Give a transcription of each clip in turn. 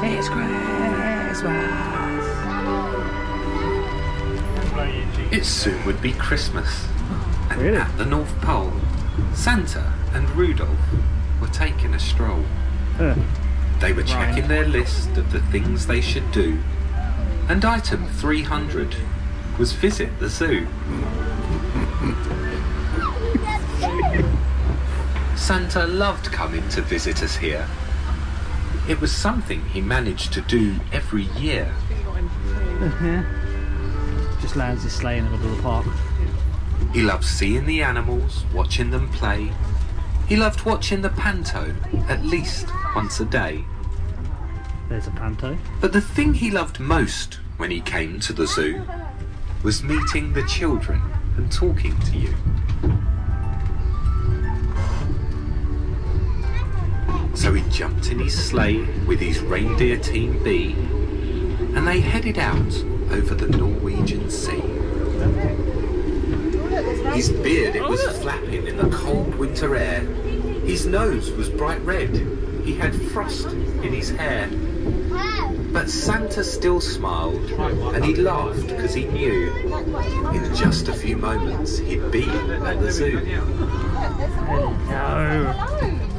It's Christmas. It soon would be Christmas. And Really? at the North Pole, Santa and Rudolph were taking a stroll. Uh, They were checking their list of the things they should do. And item 300 was visit the zoo. Santa loved coming to visit us here. It was something he managed to do every year. yeah. Just lands his sleigh in the middle of the park. He loved seeing the animals, watching them play. He loved watching the panto at least once a day. There's a panto. But the thing he loved most when he came to the zoo was meeting the children and talking to you. Jumped in his sleigh with his reindeer team B and they headed out over the Norwegian Sea. His beard it was flapping in the cold winter air. His nose was bright red. He had frost in his hair. But Santa still smiled and he laughed because he knew in just a few moments he'd be at the zoo. No.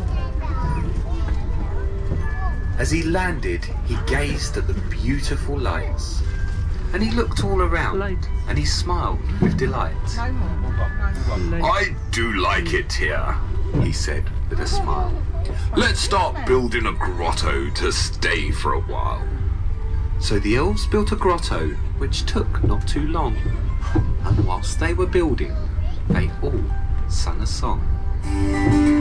As he landed, he gazed at the beautiful lights and he looked all around and he smiled with delight. I do like it here, He said with a smile. Let's start building a grotto to stay for a while. So the elves built a grotto which took not too long. And whilst they were building, they all sung a song.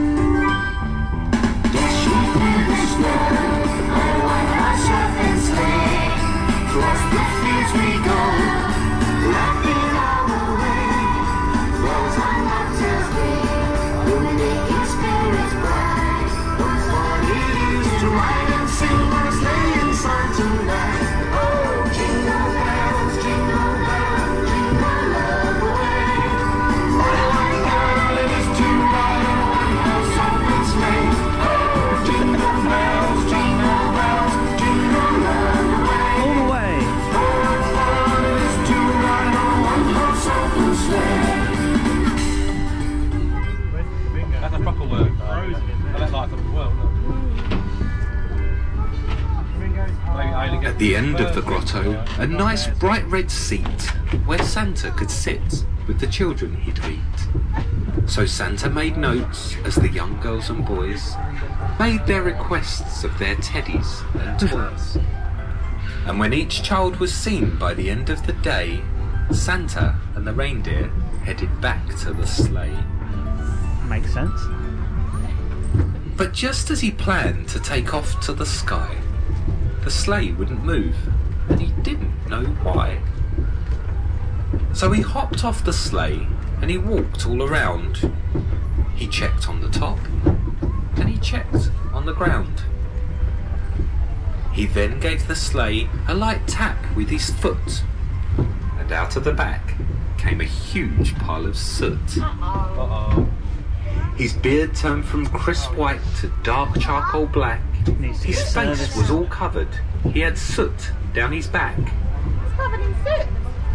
The end of the grotto, a nice bright red seat where Santa could sit with the children he'd meet. So Santa made notes as the young girls and boys made their requests of their teddies and toys. And when each child was seen by the end of the day, Santa and the reindeer headed back to the sleigh. Makes sense. But just as he planned to take off to the sky, the sleigh wouldn't move, and he didn't know why. So he hopped off the sleigh and he walked all around. He checked on the top and he checked on the ground. He then gave the sleigh a light tap with his foot, and out of the back came a huge pile of soot. Uh-oh. His beard turned from crisp white to dark charcoal black. Needs to His get face serviced. was all covered. He had soot down his back. covered in soot.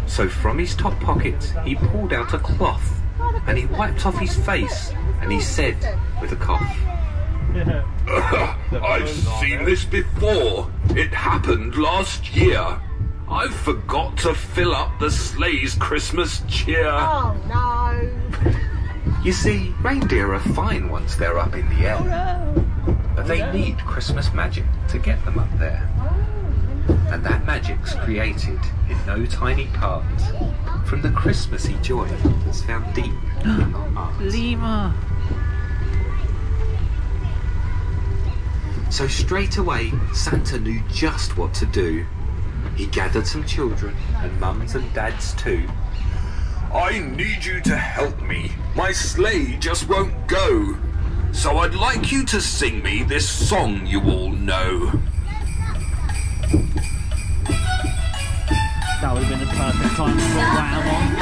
So from his top pocket, he pulled out a cloth oh, and he wiped off his face and he said with a cough, I've seen this before. It happened last year. I forgot to fill up the sleigh's Christmas cheer. Oh no. You see, reindeer are fine once they're up in the air. Oh, But they need Christmas magic to get them up there. And that magic's created in no tiny part from the Christmassy joy that's found deep in our hearts. Lima. So straight away, Santa knew just what to do. He gathered some children, and mums and dads too. I need you to help me. My sleigh just won't go. So I'd like you to sing me this song you all know. That would have been the perfect time to put Wham on.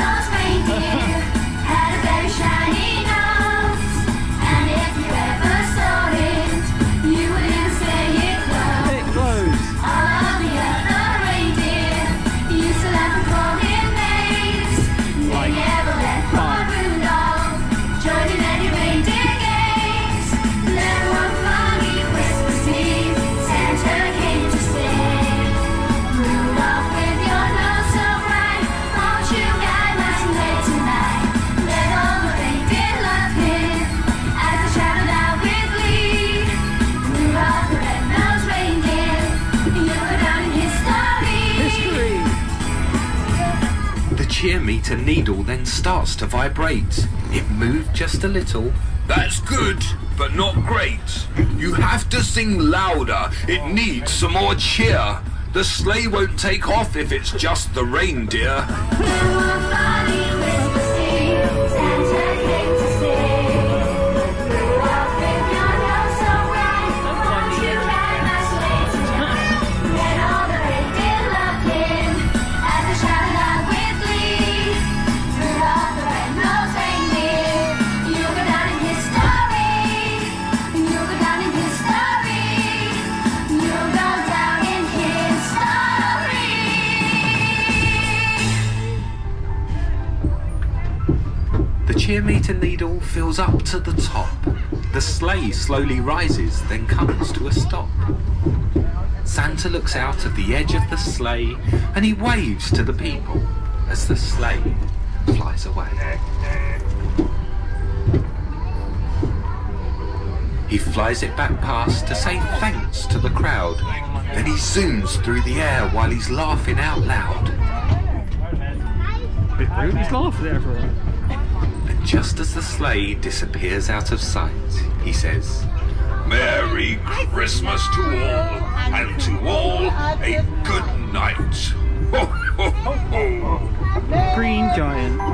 Cheer meter needle then starts to vibrate. It moved just a little. That's good, but not great. You have to sing louder. It needs some more cheer. The sleigh won't take off if it's just the reindeer. The cheer meter needle fills up to the top. The sleigh slowly rises, then comes to a stop. Santa looks out of the edge of the sleigh and he waves to the people as the sleigh flies away. He flies it back past to say thanks to the crowd. Then he zooms through the air while he's laughing out loud. Bit rude, he's laughing at everyone. And just as the sleigh disappears out of sight, he says, Merry Christmas to all, and to all a good night. Green giant.